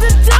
the day.